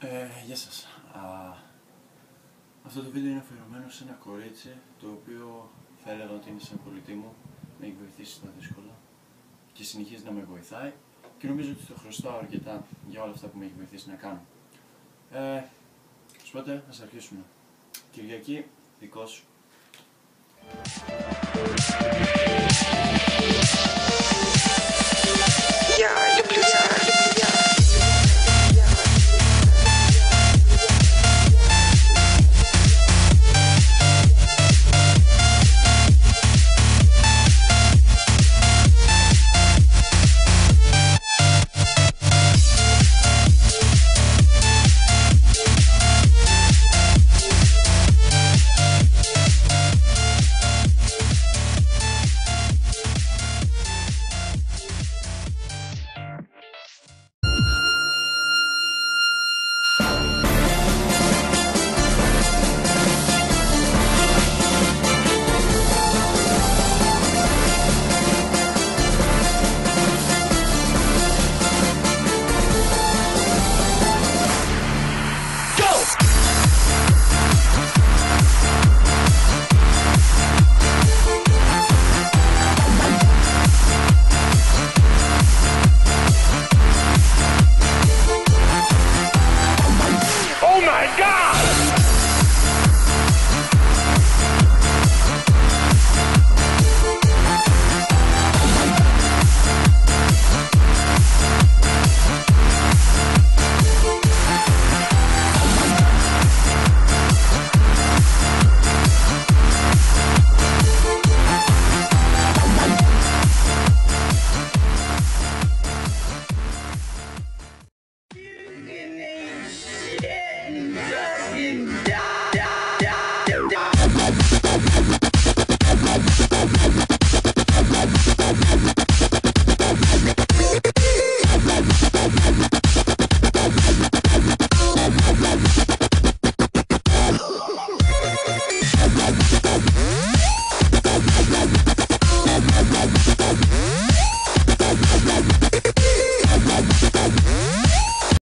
Ε, γεια σας. Α, αυτό το βίντεο είναι αφιερωμένο σε ένα κορίτσι το οποίο θα έλεγα ότι είναι σαν πολιτή μου, να έχει βοηθήσει στα δύσκολα και συνεχίζει να με βοηθάει και νομίζω ότι το χρωστάω αρκετά για όλα αυτά που με έχει βοηθήσει να κάνω. Ε, οπότε, ας αρχίσουμε. Κυριακή, δικός σου.